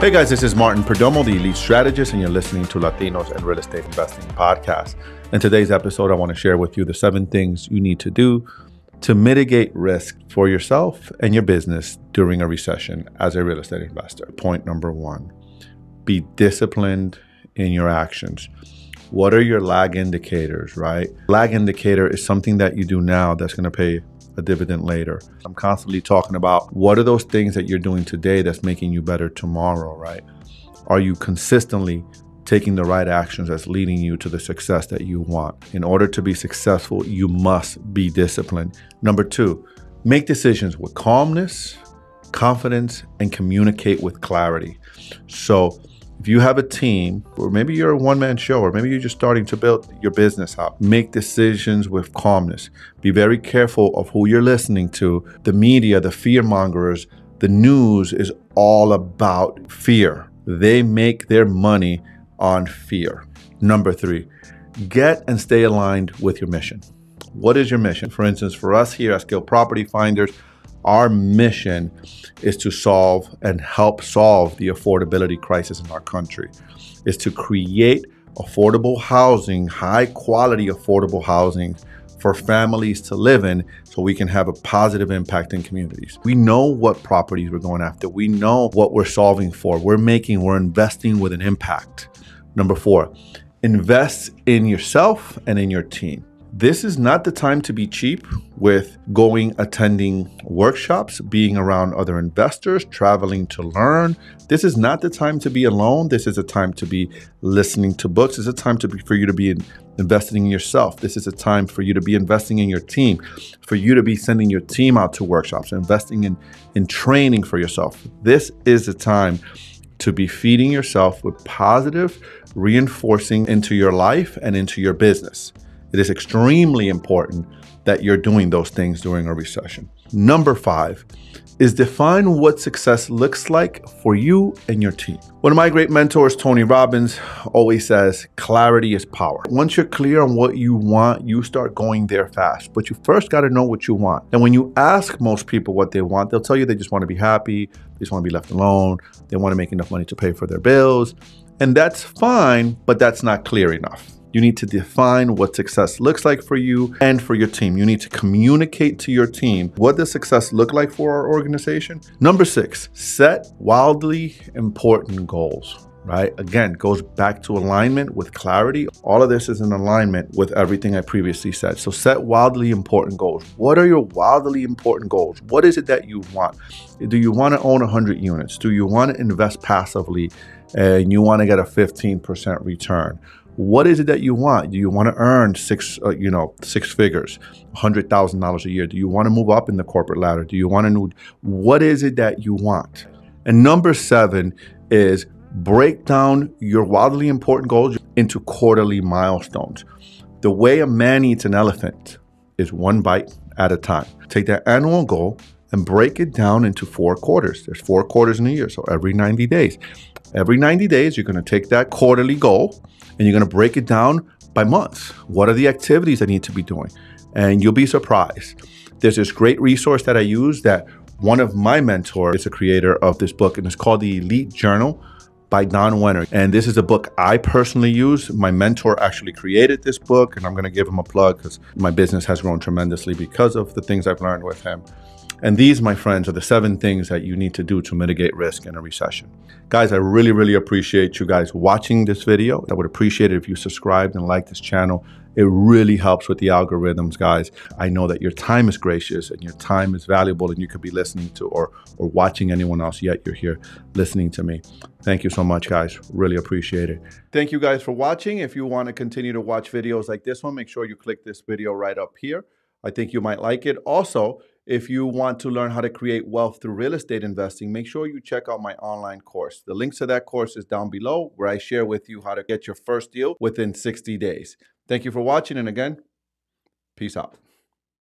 Hey guys, this is Martin Perdomo, the elite strategist, and you're listening to Latinos and Real Estate Investing Podcast. In today's episode, I want to share with you the seven things you need to do to mitigate risk for yourself and your business during a recession as a real estate investor. Point number one be disciplined in your actions. What are your lag indicators, right? Lag indicator is something that you do now that's going to pay a dividend later. I'm constantly talking about what are those things that you're doing today that's making you better tomorrow, right? Are you consistently taking the right actions that's leading you to the success that you want? In order to be successful, you must be disciplined. Number two, make decisions with calmness, confidence, and communicate with clarity. So, if you have a team, or maybe you're a one man show, or maybe you're just starting to build your business out, make decisions with calmness. Be very careful of who you're listening to. The media, the fear mongers, the news is all about fear. They make their money on fear. Number three, get and stay aligned with your mission. What is your mission? For instance, for us here at Skill Property Finders, our mission is to solve and help solve the affordability crisis in our country, is to create affordable housing, high quality affordable housing for families to live in so we can have a positive impact in communities. We know what properties we're going after. We know what we're solving for. We're making, we're investing with an impact. Number four, invest in yourself and in your team. This is not the time to be cheap with going attending workshops, being around other investors, traveling to learn. This is not the time to be alone. This is a time to be listening to books. It's a time to be for you to be in, investing in yourself. This is a time for you to be investing in your team, for you to be sending your team out to workshops, investing in in training for yourself. This is a time to be feeding yourself with positive reinforcing into your life and into your business. It is extremely important that you're doing those things during a recession. Number five is define what success looks like for you and your team. One of my great mentors, Tony Robbins, always says clarity is power. Once you're clear on what you want, you start going there fast. But you first got to know what you want. And when you ask most people what they want, they'll tell you they just want to be happy, they just want to be left alone, they want to make enough money to pay for their bills. And that's fine, but that's not clear enough. You need to define what success looks like for you and for your team. You need to communicate to your team what does success look like for our organization. Number six, set wildly important goals right? Again, goes back to alignment with clarity. All of this is in alignment with everything I previously said. So set wildly important goals. What are your wildly important goals? What is it that you want? Do you want to own 100 units? Do you want to invest passively and you want to get a 15% return? What is it that you want? Do you want to earn six, uh, you know, six figures, hundred thousand dollars a year? Do you want to move up in the corporate ladder? Do you want to know what is it that you want? And number seven is break down your wildly important goals into quarterly milestones. The way a man eats an elephant is one bite at a time. Take that annual goal and break it down into four quarters. There's four quarters in a year, so every 90 days. Every 90 days, you're going to take that quarterly goal and you're going to break it down by months. What are the activities I need to be doing? And you'll be surprised. There's this great resource that I use that one of my mentors is a creator of this book, and it's called the Elite Journal by Don Wenner. And this is a book I personally use. My mentor actually created this book, and I'm going to give him a plug because my business has grown tremendously because of the things I've learned with him. And these, my friends, are the seven things that you need to do to mitigate risk in a recession. Guys, I really, really appreciate you guys watching this video. I would appreciate it if you subscribed and liked this channel. It really helps with the algorithms, guys. I know that your time is gracious and your time is valuable and you could be listening to or, or watching anyone else, yet you're here listening to me. Thank you so much, guys. Really appreciate it. Thank you guys for watching. If you want to continue to watch videos like this one, make sure you click this video right up here. I think you might like it. Also, if you want to learn how to create wealth through real estate investing, make sure you check out my online course. The link to that course is down below, where I share with you how to get your first deal within 60 days. Thank you for watching, and again, peace out.